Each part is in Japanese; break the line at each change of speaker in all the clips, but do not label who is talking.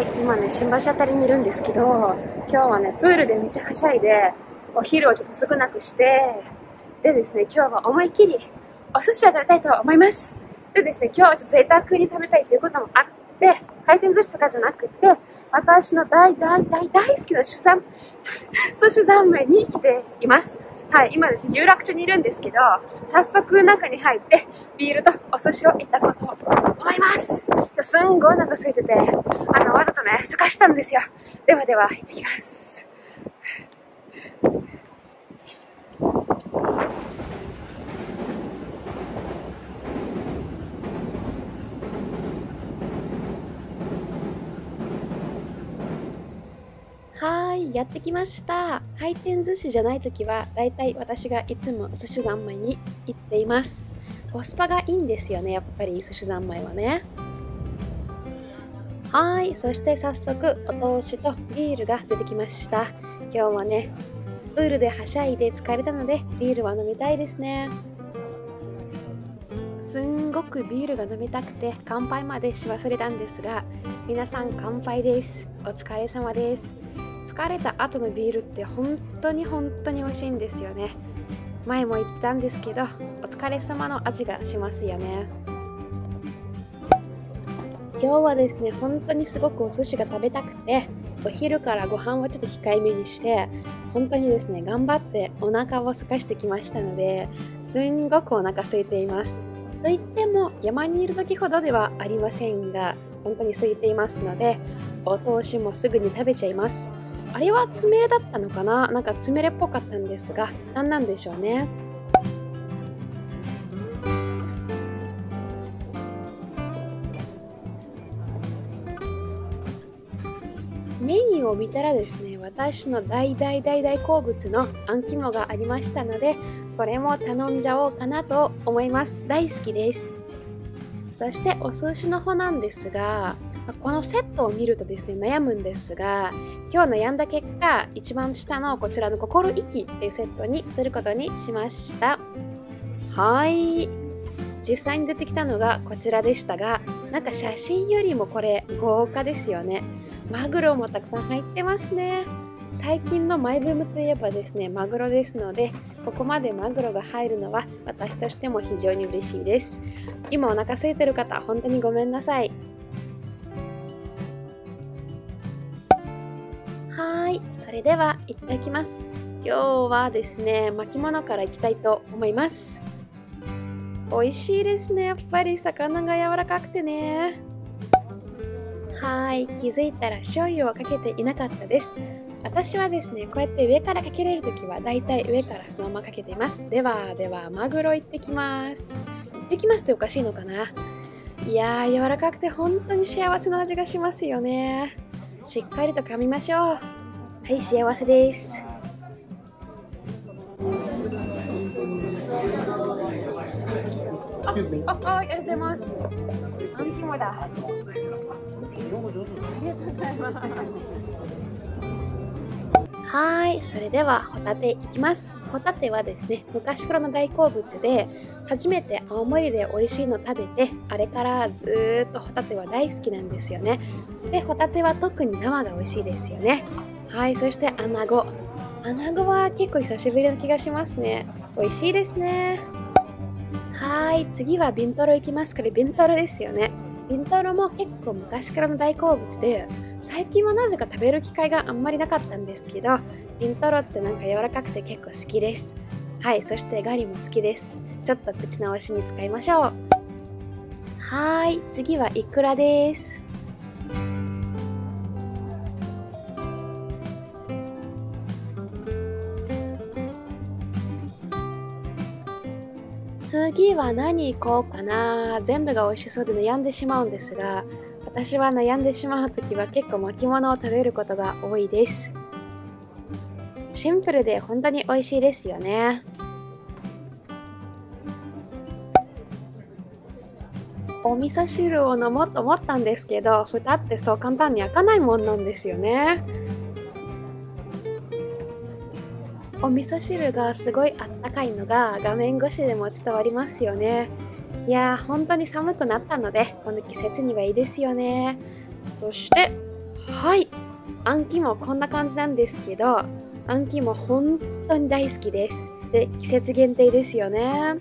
い、今ね、新橋あたりにいるんですけど、今日はね、プールでめっちゃはしゃいで、お昼をちょっと少なくして、でですね、今日は思いっきりお寿司を食べたいと思います。でですね、今日はちょっと贅沢に食べたいということもあって、回転寿司とかじゃなくて、私の大大大大好きな寿司寿司三昧に来ています。はい、今ですね、有楽町にいるんですけど、早速中に入って、ビールとお寿司をいったこと思います。すんごいお腹空いてて、あの、わざとね、すかしたんですよ。ではでは、行ってきます。はい、やってきました。回転寿司じゃない時は、だいたい私がいつも寿司三昧に行っています。コスパがいいんですよね、やっぱり寿司三昧はね。はい、そして早速、お通しとビールが出てきました。今日はね、プールではしゃいで疲れたので、ビールは飲みたいですね。すんごくビールが飲みたくて乾杯までし忘れたんですが皆さん乾杯ですお疲れ様です疲れた後のビールって本当に本当に美味しいんですよね。前も言ったんですけどお疲れ様の味がしますよね。今日はですね本当にすごくお寿司が食べたくてお昼からご飯はちょっと控えめにして本当にですね頑張ってお腹を空かしてきましたのですんごくお腹空いています。といっても山にいる時ほどではありませんが本当に空いていますのでお通しもすぐに食べちゃいます。あれはつめれだったのかな？なんかつめれっぽかったんですが何なんでしょうね？メニューを見たらですね私の大大大大好物のあん肝がありましたのでこれも頼んじゃおうかなと思います。大好きです。そしてお寿司の方なんですがこのセットを見るとですね悩むんですが今日悩んだ結果一番下のこちらの心意気っていうセットにすることにしました。はい。実際に出てきたのがこちらでしたがなんか写真よりもこれ豪華ですよね。マグロもたくさん入ってますね。最近のマイブームといえばですねマグロですのでここまでマグロが入るのは私としても非常に嬉しいです。今お腹空いてる方本当にごめんなさい。はいそれではいただきます。今日はですね巻物からいきたいと思います。美味しいですね。やっぱり魚が柔らかくてね。はい気づいたら醤油をかけていなかったです。私はですねこうやって上からかけれる時はだいたい上からそのままかけています。ではではマグロ行ってきます。行ってきますっておかしいのかな。いやー柔らかくて本当に幸せの味がしますよね。しっかりと噛みましょう。はい幸せですあ、あ、ありがとうございます。アンキモだ。ありがとうございます。はいそれではホタテいきますホタテはですね昔からの大好物で初めて青森で美味しいの食べてあれからずっとホタテは大好きなんですよねでホタテは特に生が美味しいですよねはいそしてアナゴ。アナゴは結構久しぶりの気がしますね。美味しいですね。はい次はビントロいきますこれビントロですよね。ビントロも結構昔からの大好物で最近はなぜか食べる機会があんまりなかったんですけどビントロってなんか柔らかくて結構好きです。はいそしてガリも好きです。ちょっと口直しに使いましょう。はい次はイクラです。次は何行こうかな。全部が美味しそうで悩んでしまうんですが私は悩んでしまう時は結構巻物を食べることが多いです。シンプルで本当に美味しいですよね。お味噌汁を飲もうと思ったんですけど蓋ってそう簡単に開かないもんなんですよね。お味噌汁がすごいあったかいのが画面越しでも伝わりますよね。いやー本当に寒くなったのでこの季節にはいいですよね。そしてはい。あん肝こんな感じなんですけどあん肝本当に大好きです。で季節限定ですよね。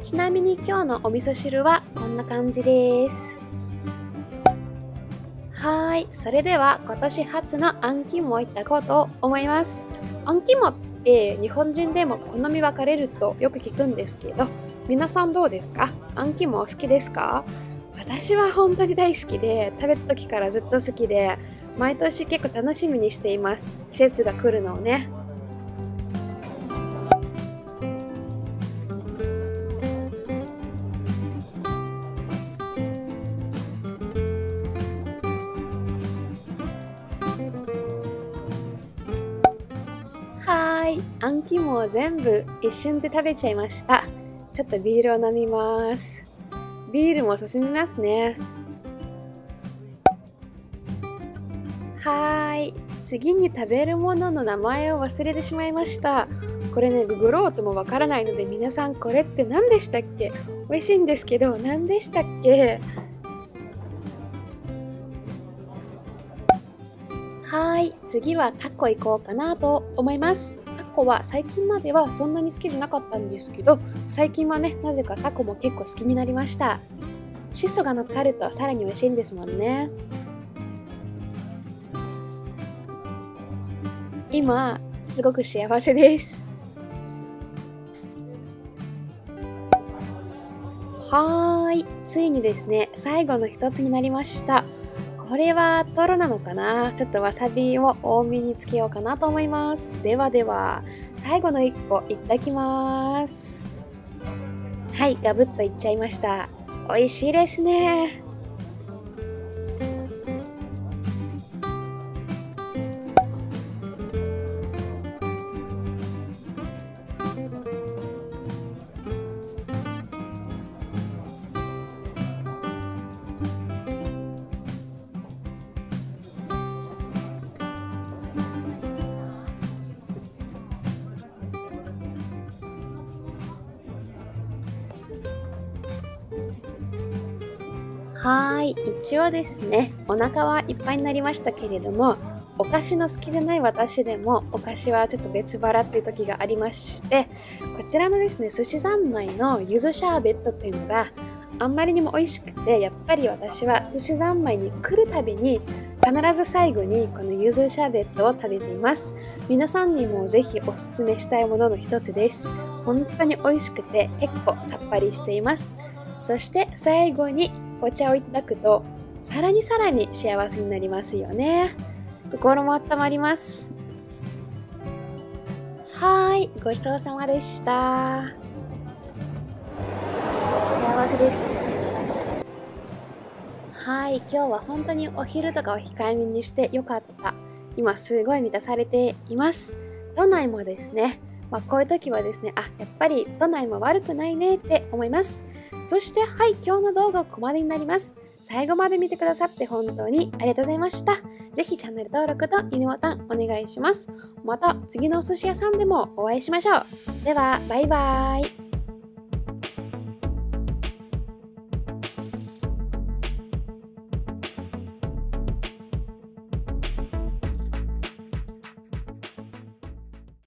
ちなみに今日のお味噌汁はこんな感じです。はいそれでは今年初のあん肝をいったこうと思います。あん肝って日本人でも好み分かれるとよく聞くんですけど皆さんどうですか？あん肝好きですか？私は本当に大好きで食べた時からずっと好きで毎年結構楽しみにしています。季節が来るのをね。い。あん肝を全部一瞬で食べちゃいました。ちょっとビールを飲みます。ビールも進みますね。はい。次に食べるものの名前を忘れてしまいました。これねググろうともわからないので皆さんこれって何でしたっけ？美味しいんですけど何でしたっけ？はい。次はタコ行こうかなと思います。コは最近まではそんなに好きじゃなかったんですけど最近はねなぜかタコも結構好きになりました。シソが乗っかるとさらに美味しいんですもんね。今すごく幸せです。はーい。ついにですね最後の一つになりました。これはトロなのかな？ちょっとわさびを多めにつけようかなと思います。ではでは最後の1個いただきます。はいガブッといっちゃいました。美味しいですね。はい。一応ですねお腹はいっぱいになりましたけれどもお菓子の好きじゃない私でもお菓子はちょっと別腹っていう時がありましてこちらのですね寿司三昧のゆずシャーベットっていうのがあんまりにも美味しくてやっぱり私は寿司三昧に来るたびに必ず最後にこのゆずシャーベットを食べています。皆さんにもぜひおすすめしたいものの一つです。本当に美味しくて結構さっぱりしています。そして最後にお茶をいただくとさらにさらに幸せになりますよね。心も温まります。はいごちそうさまでした。幸せです。はい今日は本当にお昼とかを控えめにしてよかった。今すごい満たされています。都内もですねまあ、こういう時はですね、あ、やっぱり都内も悪くないねって思います。そして、はい、今日の動画はここまでになります。最後まで見てくださって本当にありがとうございました。ぜひチャンネル登録といいねボタンお願いします。また次のお寿司屋さんでもお会いしましょう。では、バイバーイ。